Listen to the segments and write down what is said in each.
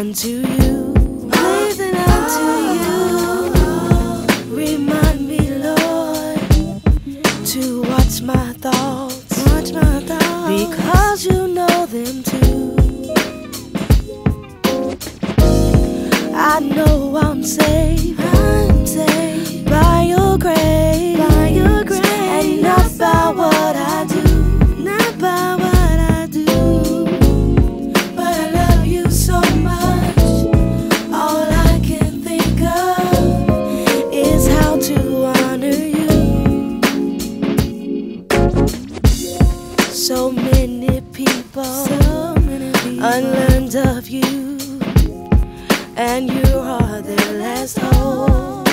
unto you. Pleasing unto you. Remind me, Lord, to watch my thoughts. Watch my thoughts. Because you know them too. I know I'm saved. Unlearned of you, and you are their last hope.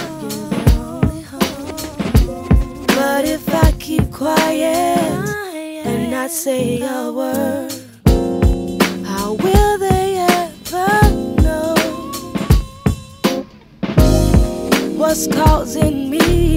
But if I keep quiet and not say a word, how will they ever know what's causing me,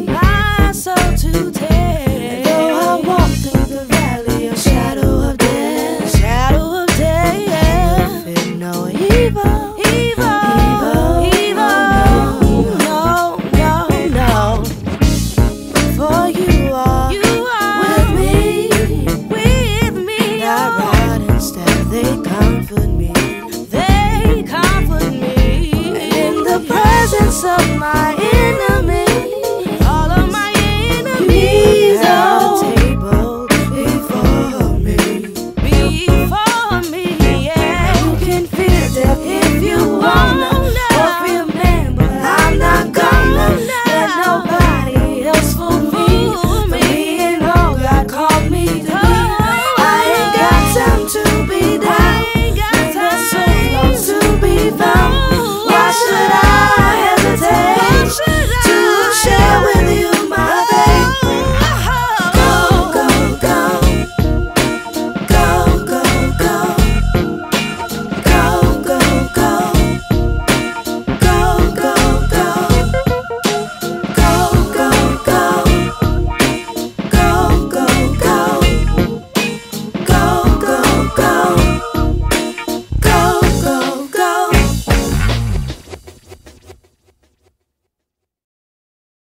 comfort me.